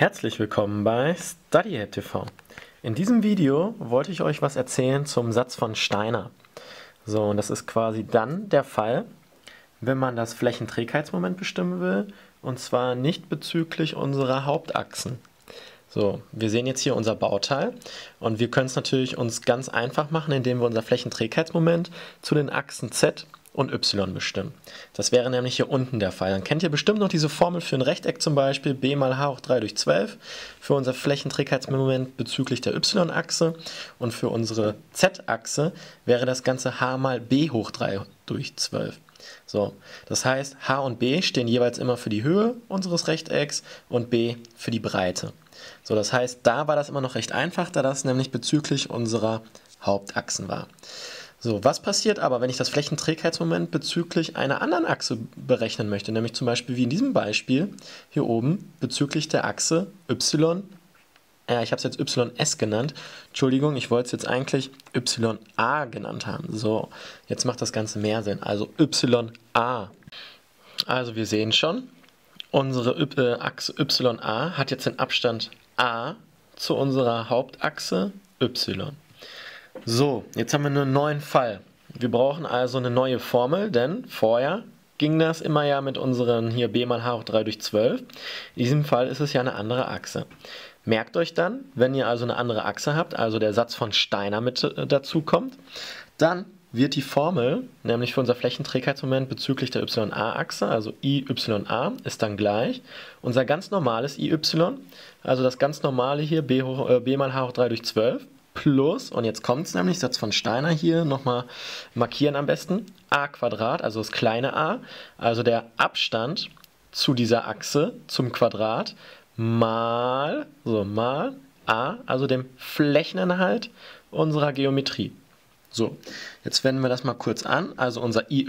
Herzlich willkommen bei StudyHelp TV. In diesem Video wollte ich euch was erzählen zum Satz von Steiner. So, und das ist quasi dann der Fall, wenn man das Flächenträgheitsmoment bestimmen will, und zwar nicht bezüglich unserer Hauptachsen. So, wir sehen jetzt hier unser Bauteil und wir können es natürlich uns ganz einfach machen, indem wir unser Flächenträgheitsmoment zu den Achsen z und y bestimmen. Das wäre nämlich hier unten der Fall. Dann kennt ihr bestimmt noch diese Formel für ein Rechteck zum Beispiel, b mal h hoch 3 durch 12, für unser Flächenträgheitsmoment bezüglich der y-Achse und für unsere z-Achse wäre das Ganze h mal b hoch 3 durch 12. So, das heißt, h und b stehen jeweils immer für die Höhe unseres Rechtecks und b für die Breite. So, das heißt, da war das immer noch recht einfach, da das nämlich bezüglich unserer Hauptachsen war. So, was passiert aber, wenn ich das Flächenträgheitsmoment bezüglich einer anderen Achse berechnen möchte, nämlich zum Beispiel wie in diesem Beispiel hier oben bezüglich der Achse y, ja, ich habe es jetzt ys genannt, Entschuldigung, ich wollte es jetzt eigentlich ya genannt haben. So, jetzt macht das Ganze mehr Sinn, also ya. Also wir sehen schon, unsere äh, Achse ya hat jetzt den Abstand a zu unserer Hauptachse y. So, jetzt haben wir einen neuen Fall. Wir brauchen also eine neue Formel, denn vorher ging das immer ja mit unseren hier b mal h hoch 3 durch 12. In diesem Fall ist es ja eine andere Achse. Merkt euch dann, wenn ihr also eine andere Achse habt, also der Satz von Steiner mit äh, dazu kommt, dann wird die Formel, nämlich für unser Flächenträgheitsmoment bezüglich der YA-Achse, also IYA, ist dann gleich unser ganz normales IY, also das ganz normale hier b, hoch, äh, b mal h hoch 3 durch 12, plus, und jetzt kommt es nämlich, Satz von Steiner hier, nochmal markieren am besten, a Quadrat, also das kleine a, also der Abstand zu dieser Achse zum Quadrat, mal, so mal a, also dem Flächeninhalt unserer Geometrie. So, jetzt wenden wir das mal kurz an. Also unser iy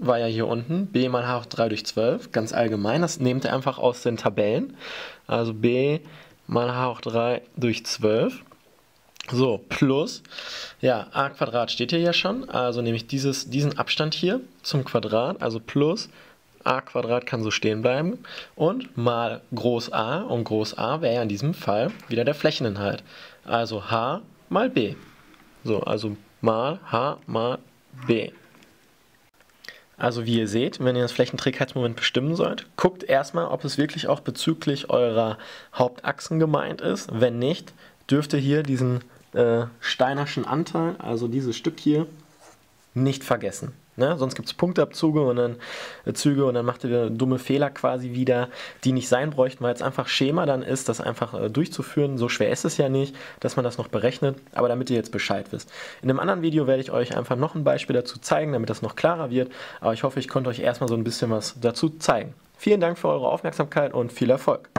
war ja hier unten, b mal h hoch 3 durch 12, ganz allgemein. Das nehmt ihr einfach aus den Tabellen. Also b mal h hoch 3 durch 12. So, plus, ja, a Quadrat steht hier ja schon, also nehme ich dieses, diesen Abstand hier zum Quadrat, also plus a Quadrat kann so stehen bleiben und mal Groß A und Groß A wäre ja in diesem Fall wieder der Flächeninhalt, also h mal b. So, also mal h mal b. Also wie ihr seht, wenn ihr das Flächenträgheitsmoment bestimmen sollt, guckt erstmal, ob es wirklich auch bezüglich eurer Hauptachsen gemeint ist. Wenn nicht, dürft ihr hier diesen äh, Steinerschen Anteil, also dieses Stück hier, nicht vergessen. Ne? Sonst gibt es Punktabzüge und dann äh, Züge und dann macht ihr dumme Fehler quasi wieder, die nicht sein bräuchten, weil es einfach Schema dann ist, das einfach äh, durchzuführen. So schwer ist es ja nicht, dass man das noch berechnet, aber damit ihr jetzt Bescheid wisst. In einem anderen Video werde ich euch einfach noch ein Beispiel dazu zeigen, damit das noch klarer wird, aber ich hoffe, ich konnte euch erstmal so ein bisschen was dazu zeigen. Vielen Dank für eure Aufmerksamkeit und viel Erfolg!